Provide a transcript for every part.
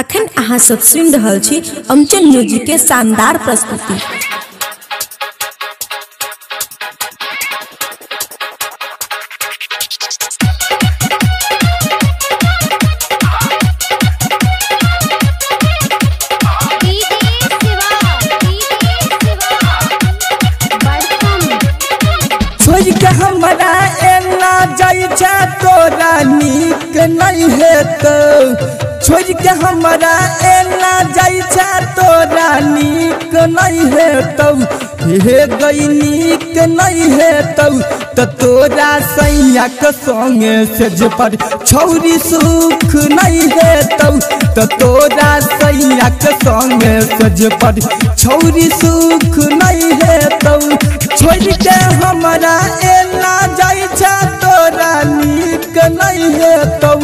अखन अहाँ सब सुन रहल छी अमचन म्यूज़िक के शानदार प्रस्तुति। के एना जाइ तोरा नीक नहीं हेत। छोड़ के हमरा एना जाइ छै तोरा नीक नहीं है हेतौ हे गई नीक नहीं है हेतौ त तोरा सैया के संगे से पर छौरी सुख नहीं है हेतौ त तोरा सैया के संगे से पर छौरी सुख नहीं है हेतौ छोड़ के हमारा एना हेतौ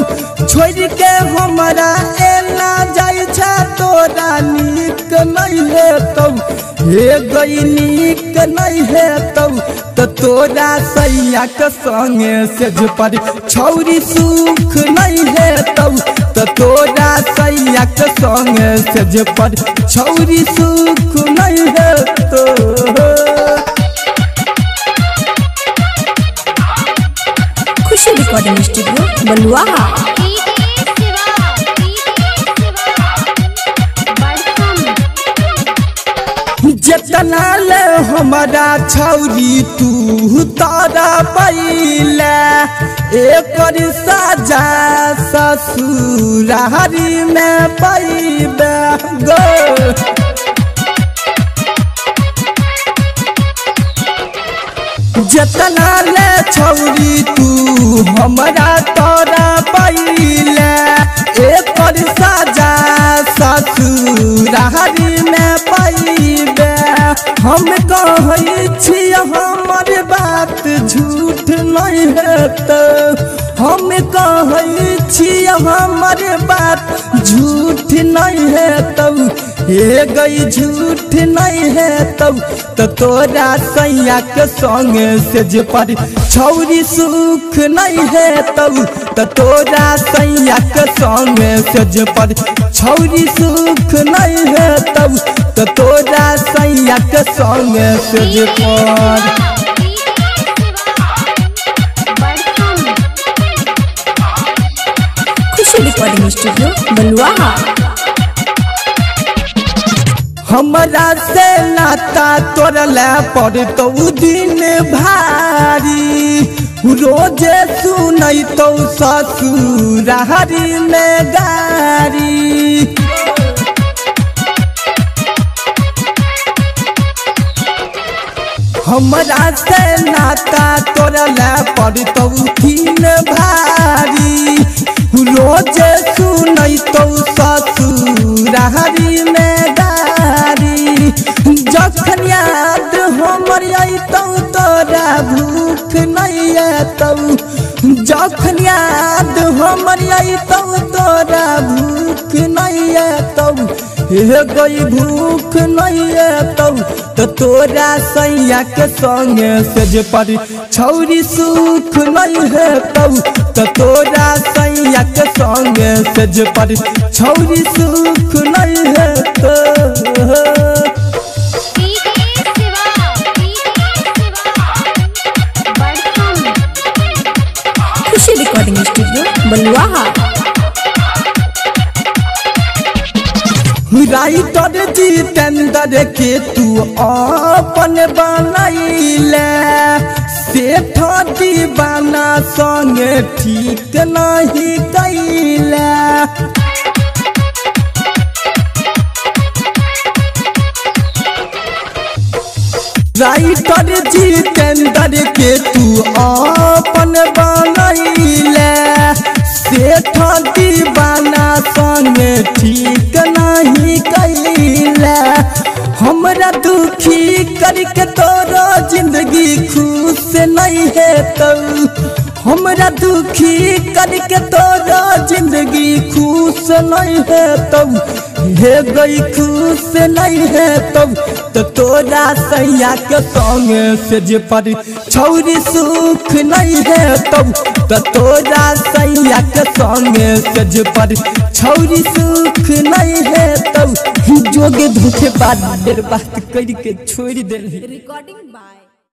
छोड़ के हमरा एना जाइ छै तोरा नीक नहीं हेतौ। हे गई नीक नहीं हेतौ त तोरा सैया के संगे से पर छौरी सुख नहीं हेतौ। त तोरा सैया के संगे से पर छौरी सुख नहीं हेतौ। खुशी बलुआहा जितना ले हमारा छौरी तू तारा पैले एक सजा ससुरारी में पैबे गो। जितना ले छौरी तू हमरा तोरा पैले एकर सजा ससुरारी में पैबे हम कहै हमर बात झूठ नहीं हेत। हम छी बात झूठ नहीं हे गई, झूठ नहीं हेतौ त तोरा सैया के संगे से जे पर छौरी सुख नहीं हेतौ त तोरा सैया के संगे से जे पर छौरी सुख नहीं हेतौ त तोरा सैया के संगे से जे पर रिकॉर्डिंग स्टूडियो बलुआहा हमारा से नाता तोड़ले पर तो दिन भारी। रोज़े सुनै तो ससुरारी में गारी। हमरा से नाता तोड़ले पर तो दिन भारी। रोज़े सुनै तो ससुरारी में गारी जखन याद हमर अतौ तोरा भूख नहीं अतौ जखन याद हमर अतौ तोरा भूख नहीं अतौ हे गई भूख नहीं अतौ त तोरा सैया के संगे से जे पर छौरी सुख नहीं हेतौ त तोरा सैया के संगे से जे पर छौरी सुख नहीं हेतौ खुशी रिकॉर्डिंग स्टूडियो राइटर जितेंद्र के तू अपन बनैले सेठ दीवाना संगे ठीक नहीं कैले राइटर जितेंद्र के तू अपन बनैले सेठ दीवाना संगे ठीक नहीं कैला हमरा दुखी करके तोरो ज़िंदगी खुश नहीं हेतौ। हमरा दुखी करके तोरा ज़िंदगी खुश नहीं हे गई खुश नहीं हेतौ तो तोरा सैया के संगे से जे पर छौरी सुख नहीं हेतौ तो तोरा सैया के संगे से जे पर छौरी सुख लोग धोखे बाद बात करके छोड़ दे। Recording by